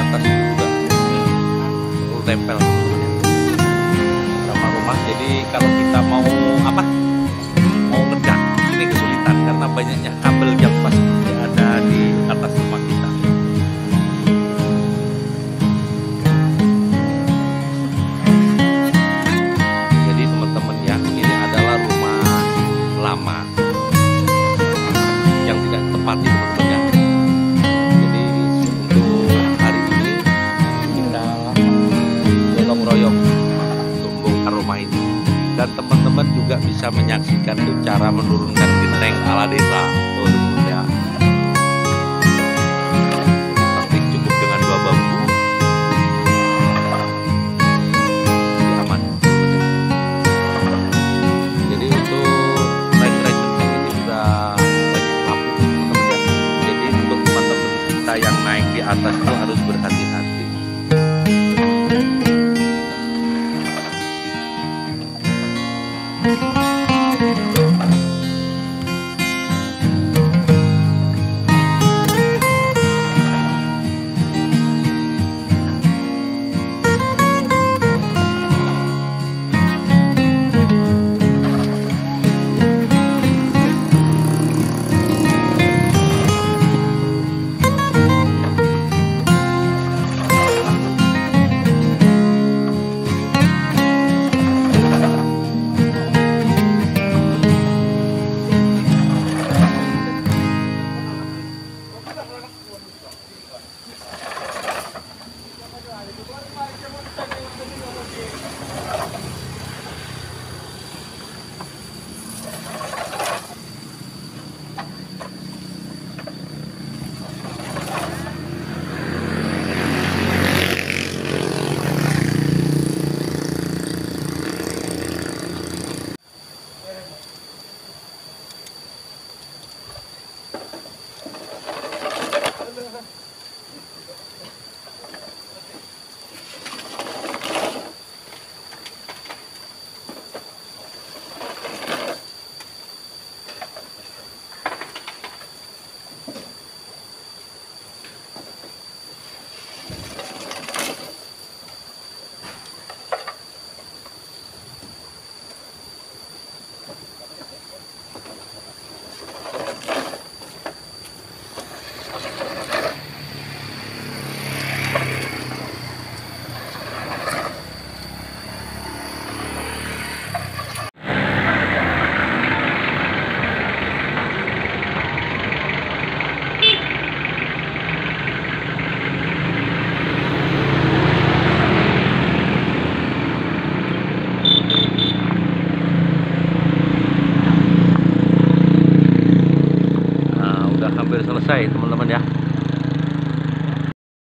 atas juga. Peluru tempel. Sama rumah jadi kalau kita mau apa? Mau ngedak ini kesulitan karena banyaknya kabel cara menurunkan genteng ala desa. Ya. Ya. untuk genteng ini sudah banyak lapuk ya jadi untuk teman-teman kita naik di atas itu harus berhati-hati